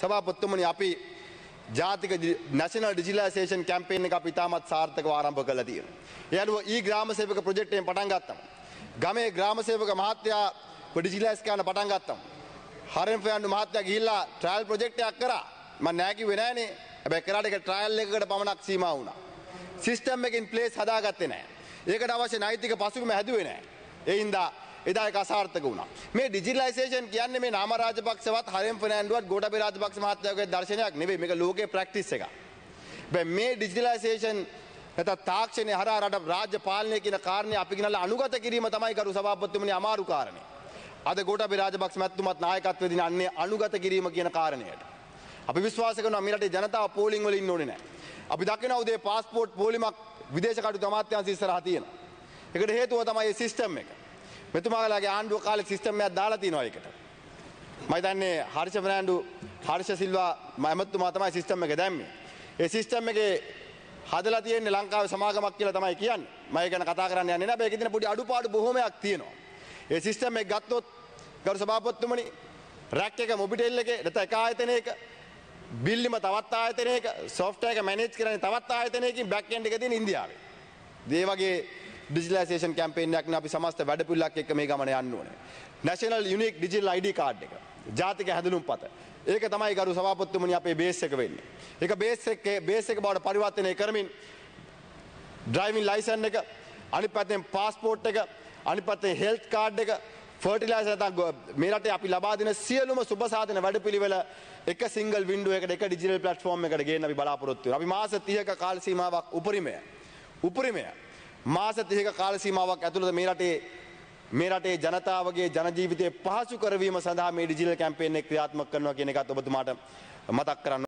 සභාපතිතුමනි අපි ජාතික national ඩිජිලයිසේෂන් campaign එක අපි ඉතාමත් සාර්ථකව ආරම්භ කළා තියෙනවා. ඒ අනුව ඊ ග්‍රාම සේවක ප්‍රොජෙක්ට් එකෙන් පටන් ගත්තම. ගමේ ග්‍රාම සේවක මහත්තයා ඩිජිලයිස් කරන්න පටන් ගත්තම. හරෙන් ෆෑන්ඩු මහත්තයා ගිහිල්ලා ට්‍රයල් ප්‍රොජෙක්ට් එකක් කරා. මම නෑ කිව්වේ නෑනේ. හැබැයි කරාට ඒක ට්‍රයල් එකකට පමණක් සීමා වුණා. සිස්ටම් එකකින් ප්ලේස් හදාගත්තේ නෑ. ඒකට අවශ්‍ය නෛතික පසුබිම හැදුවේ නෑ. ඒ හින්දා එදා ඒක අසාර්ථක වුණා. මේ ඩිජිටලයිසේෂන් කියන්නේ මේ නාම රාජපක්ෂවත් හරෙන් ෆර්නෑන්ඩුවත් ගෝඨාභය රාජපක්ෂ මහත්තයාගේ දර්ශනයක් නෙවෙයි මේක ලෝකේ ප්‍රැක්ටිස් එකක්. හැබැයි මේ ඩිජිටලයිසේෂන් නැත්නම් තාක්ෂණය හරහා රට රාජ්‍ය පාලනය කියන කාරණේ අපි ගිනලා අනුගත කිරීම තමයි කරු සභාපතිතුමනි අමාරු කාරණේ. අද ගෝඨාභය රාජපක්ෂ මහත්තුමත් නායකත්වයේ දින අන්නේ අනුගත කිරීම කියන කාරණයට. අපි විශ්වාස කරනවා මේ රටේ ජනතාව පෝලිං වල ඉන්න ඕනේ නැහැ. අපි දකිනවා උදේ පාස්පෝර්ට් පෝලිමක් විදේශ කටයුතු අමාත්‍යාංශ ඉස්සරහා තියෙනවා. ඒකට හේතුව තමයි මේ සිස්ටම් එක. මෙතුමාලාගේ ආණ්ඩුව කාලේ සිස්ටම් එකක් දාලා තියෙනවා ඒකට. මම හිතන්නේ හර්ෂ ෆර්නෑන්ඩු හර්ෂ සිල්වා මහමතුමා තමයි සිස්ටම් එක දැම්මේ. ඒ සිස්ටම් එකේ හදලා තියෙන්නේ ලංකාවේ සමාගමක් කියලා තමයි කියන්නේ. මම ඒක ගැන කතා කරන්න යන්නේ නැහැ. මේකේ තියෙන පොඩි අඩුපාඩු බොහොමයක් තියෙනවා. ඒ සිස්ටම් එක ගත්තොත් ගරු සභාපතිතුමනි රැක් එක මොබිටෙල් එකේ නැත්නම් එක ආයතනයක බිල්ලිම තවත් ආයතනයක සොෆ්ට්වෙයාර් එක මැනේජ් කරන්නේ තවත් ආයතනයකින් බෑක් එන්ඩ් එක තියෙන ඉන්දියාවේ. ඒ වගේ ඩිජිටලයිසේෂන් කැම්පේන් එකක් නේ අපි සමස්ත වැඩපිළිවෙලක් එක්ක මේ ගමන යන්න ඕනේ. National Unique Digital ID card එක. ජාතික හැඳුනුම්පත. ඒක තමයි ගරු සභාපතිතුමනි අපේ බේස් එක වෙන්නේ. ඒක බේස් එකේ බේස් එක බවට පරිවර්තනය කරමින් ඩ්‍රයිවිං ලයිසන් එක අනිත් පැත්තෙන් පාස්පෝර්ට් එක අනිත් පැත්තෙන් හෙල්ත් කාඩ් එක ෆර්ටිලයිසර් නැත්නම් මේ රටේ අපි ලබා දෙන සියලුම සුබ සාධන වැඩපිළිවෙල එක සිංගල් වින්ඩෝ එකට එක ඩිජිටල් ප්ලැට්ෆෝම් එකකට ගේන්න අපි බලාපොරොත්තු වෙනවා. අපි මාස 30ක කාල සීමාවක් උපරිමය. උපරිමය. මාස 30ක කාල සීමාවක් ඇතුළත මේ රටේ මේ රටේ ජනතාවගේ ජනජීවිතය පහසු කරවීම සඳහා මේ ඩිජිටල් කැම්පේන් එක ක්‍රියාත්මක කරනවා කියන එකත් ඔබතුමාට මතක් කරන්න